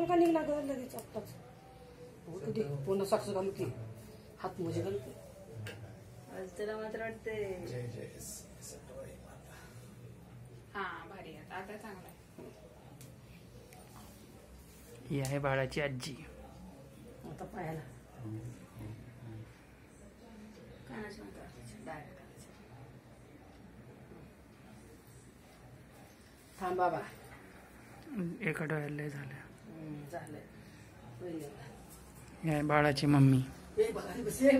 चप्पल का निघला ग लगेच आत्ताच? हो कधी पूर्ण साक्ष घालू की हात मोजे घालते. आज त्याला मात्र वाटते हा भारी आता आता चांगला आहे. ही आहे बाळाची आजी. आता पायाला कानाची डायरेक्ट थांब बाबा. एका डोळ्याला लय झालं. हम्म, झालंय. बाळाची मम्मी. ए बघा हे बस, ए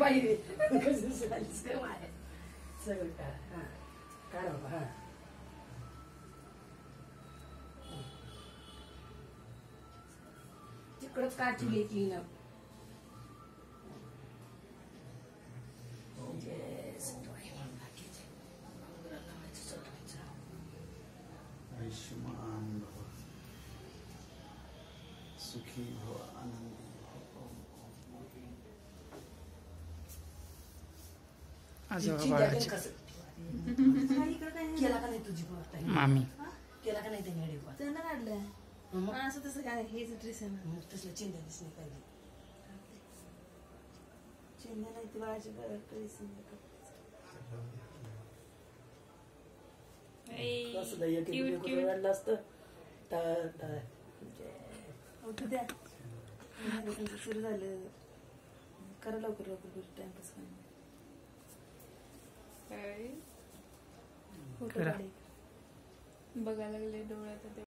सुखी भव आनंदी केला का नाही तुझी? मामी. केला का नाही त्याने? त्यांना असं तसं काय हेच ड्रेस आहे ना. तसलं चिंता चेन्नई नाही ती बाळाची ड्रेस कसं नाही, असतं? तर तर उठू द्या तुमचं सुरू झालं. करा लवकर टाइमपास करा. बघायला लागले डोळ्यात ते